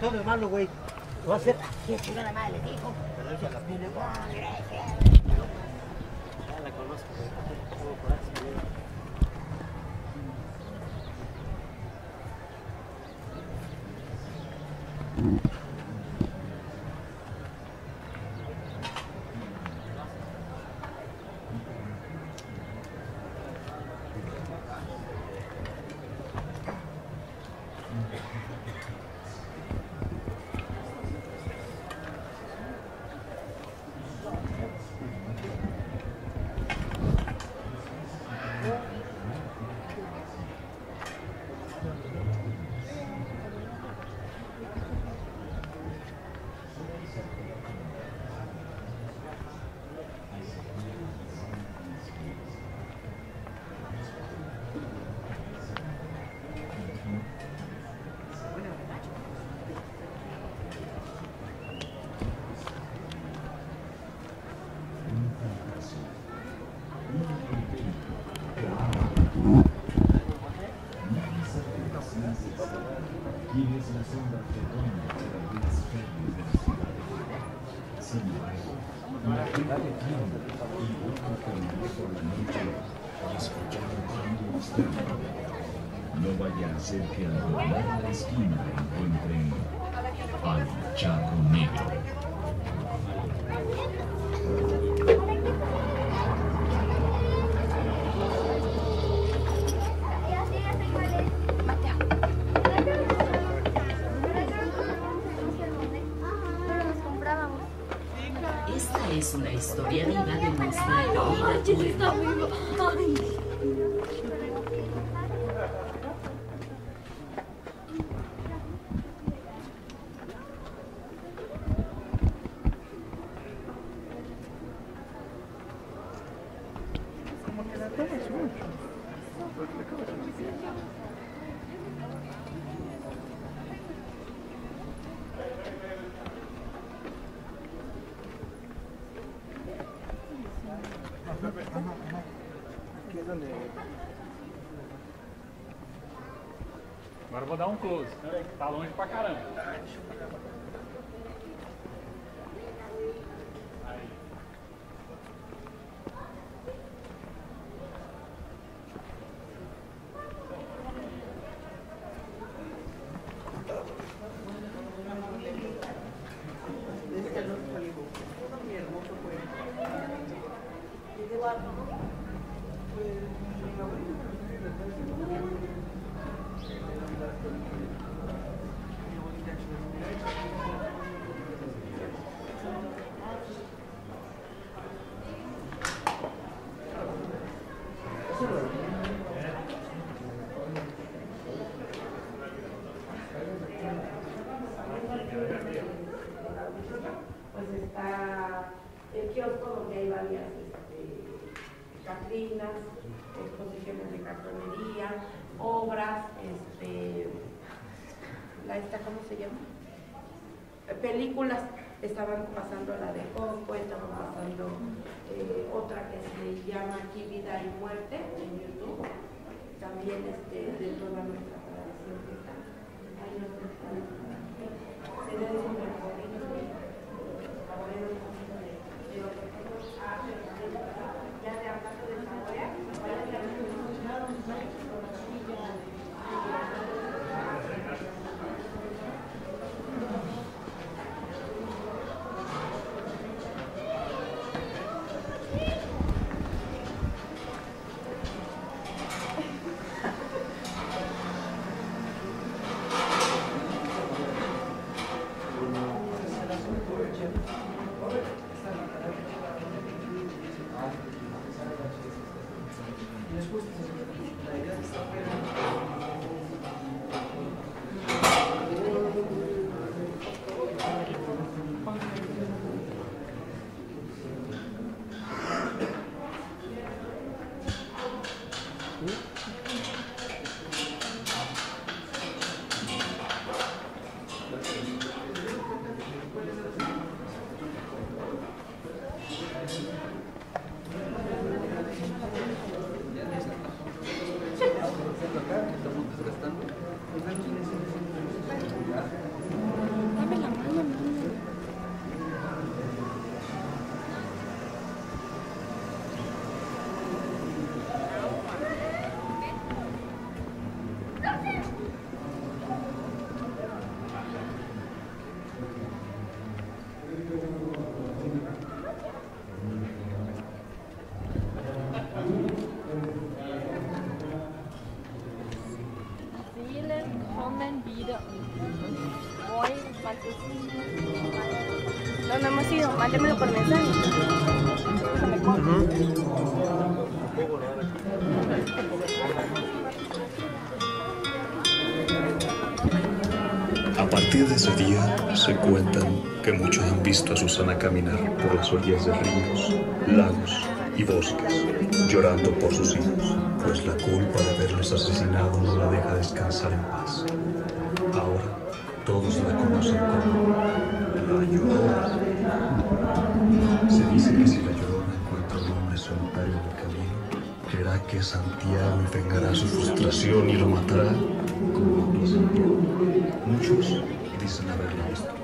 todo lo malo, güey, lo va a hacer. Sí, chingada madre, dijo. Pero él se la pide, güey. Gracias. Ya la conozco, güey. No vaya a ser que al doblar la esquina encuentren al Chaco Negro. Vou dar um close. Tá longe pra caramba. Está el kiosco donde hay varias este, catrinas, exposiciones de cartonería, obras, este, la esta, ¿cómo se llama? Películas, estaban pasando la de Coco, estaban pasando eh, otra que se llama Aquí Vida y Muerte en YouTube, también este, de toda nuestra tradición que está. Ahí Déjame corto. A partir de ese día, se cuentan que muchos han visto a Susana caminar por las orillas de ríos, lagos y bosques, llorando por sus hijos, pues la culpa de haberlos asesinado no la deja descansar en paz. Ahora, todos la conocen como la Llorona. Se dice que si la Llorona encuentra un hombre solitario en el camino, creerá que Santiago vengará su frustración y lo matará como Santiago. Muchos dicen haberlo visto.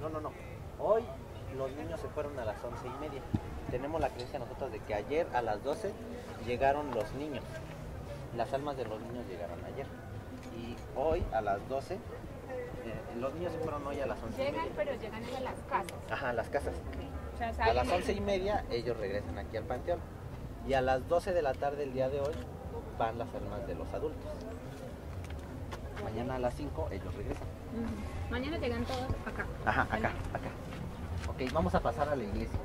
No. no, no. Hoy los niños se fueron a las once y media. tenemos la creencia nosotros de que ayer a las 12 llegaron los niños. Las almas de los niños llegaron ayer. Y hoy a las 12, eh, los niños se fueron hoy a las 11 y Llegan, media. pero llegan a las casas. Ajá, a las casas. O sea, A las 11 y media ellos regresan aquí al panteón. Y a las 12 de la tarde el día de hoy van las almas de los adultos. Mañana a las 5 ellos regresan. Mañana llegan todos acá. Ajá, acá, acá. Ok, vamos a pasar a la iglesia.